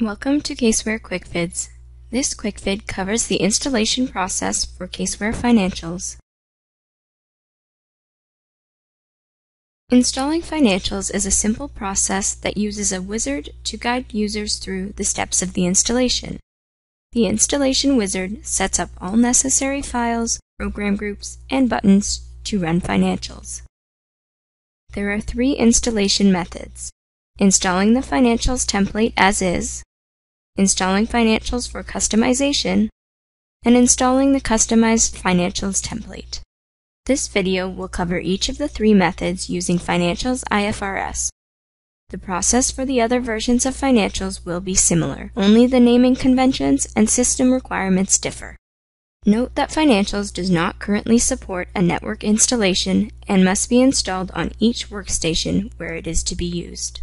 Welcome to Caseware QuickVids. This QuickVid covers the installation process for Caseware Financials. Installing Financials is a simple process that uses a wizard to guide users through the steps of the installation. The installation wizard sets up all necessary files, program groups, and buttons to run Financials. There are three installation methods. Installing the Financials template as is, installing financials for customization, and installing the customized financials template. This video will cover each of the three methods using Financials IFRS. The process for the other versions of Financials will be similar, only the naming conventions and system requirements differ. Note that Financials does not currently support a network installation and must be installed on each workstation where it is to be used.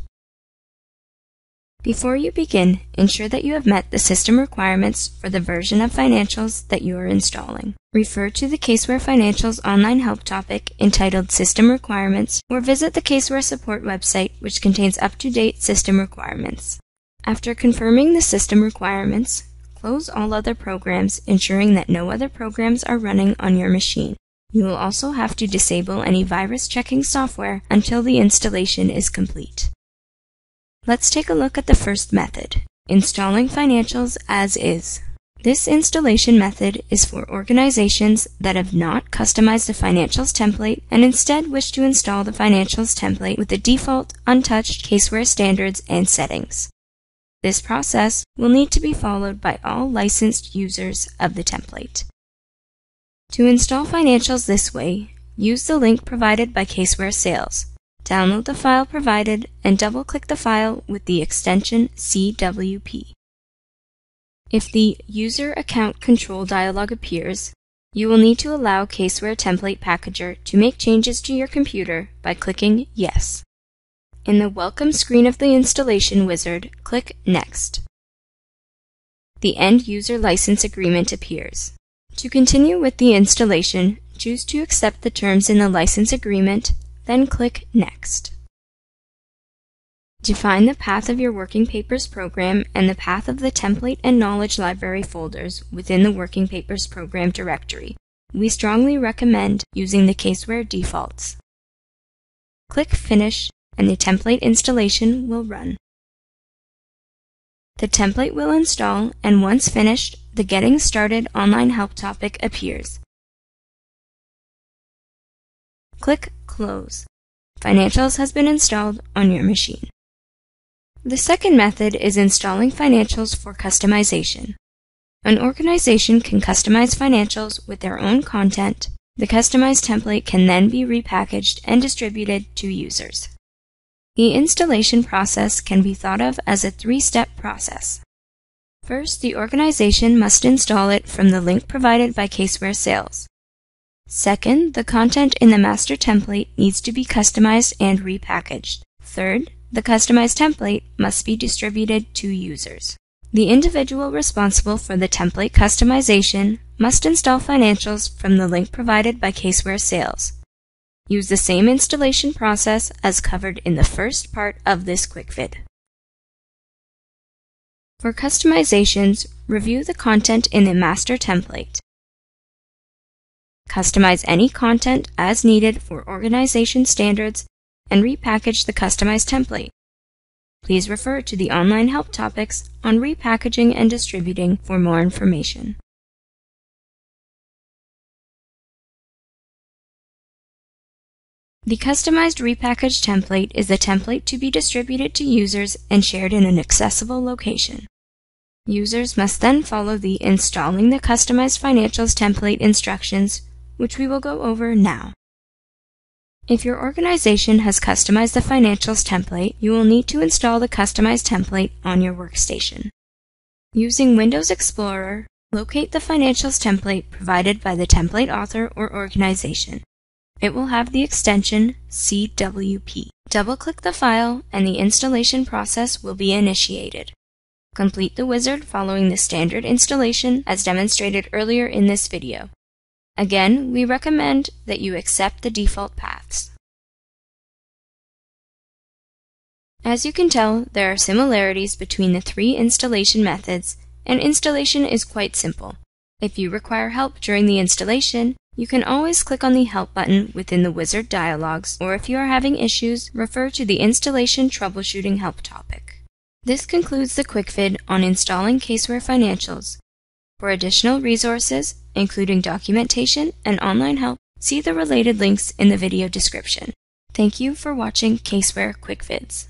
Before you begin, ensure that you have met the system requirements for the version of Financials that you are installing. Refer to the Caseware Financials online help topic entitled System Requirements or visit the Caseware Support website which contains up-to-date system requirements. After confirming the system requirements, close all other programs, ensuring that no other programs are running on your machine. You will also have to disable any virus checking software until the installation is complete. Let's take a look at the first method, installing financials as is. This installation method is for organizations that have not customized the financials template and instead wish to install the financials template with the default untouched caseware standards and settings. This process will need to be followed by all licensed users of the template. To install financials this way, use the link provided by Caseware Sales. Download the file provided and double-click the file with the extension CWP. If the User Account Control dialog appears, you will need to allow Caseware Template Packager to make changes to your computer by clicking Yes. In the Welcome screen of the installation wizard, click Next. The End User License Agreement appears. To continue with the installation, choose to accept the terms in the license agreement then click Next. Define the path of your Working Papers program and the path of the Template and Knowledge Library folders within the Working Papers program directory. We strongly recommend using the Caseware defaults. Click Finish and the template installation will run. The template will install and once finished, the Getting Started online help topic appears. Click Close. Financials has been installed on your machine. The second method is installing financials for customization. An organization can customize financials with their own content. The customized template can then be repackaged and distributed to users. The installation process can be thought of as a three-step process. First, the organization must install it from the link provided by Caseware Sales. Second, the content in the master template needs to be customized and repackaged. Third, the customized template must be distributed to users. The individual responsible for the template customization must install financials from the link provided by Caseware Sales. Use the same installation process as covered in the first part of this quick vid. For customizations, review the content in the master template. Customize any content as needed for organization standards and repackage the customized template. Please refer to the online help topics on repackaging and distributing for more information. The customized repackaged template is a template to be distributed to users and shared in an accessible location. Users must then follow the Installing the Customized Financials template instructions which we will go over now. If your organization has customized the financials template, you will need to install the customized template on your workstation. Using Windows Explorer, locate the financials template provided by the template author or organization. It will have the extension CWP. Double-click the file and the installation process will be initiated. Complete the wizard following the standard installation as demonstrated earlier in this video. Again, we recommend that you accept the default paths. As you can tell, there are similarities between the three installation methods, and installation is quite simple. If you require help during the installation, you can always click on the Help button within the wizard dialogues, or if you are having issues, refer to the Installation Troubleshooting Help topic. This concludes the quick vid on installing Caseware Financials. For additional resources, including documentation and online help, see the related links in the video description. Thank you for watching Caseware Quick Vids.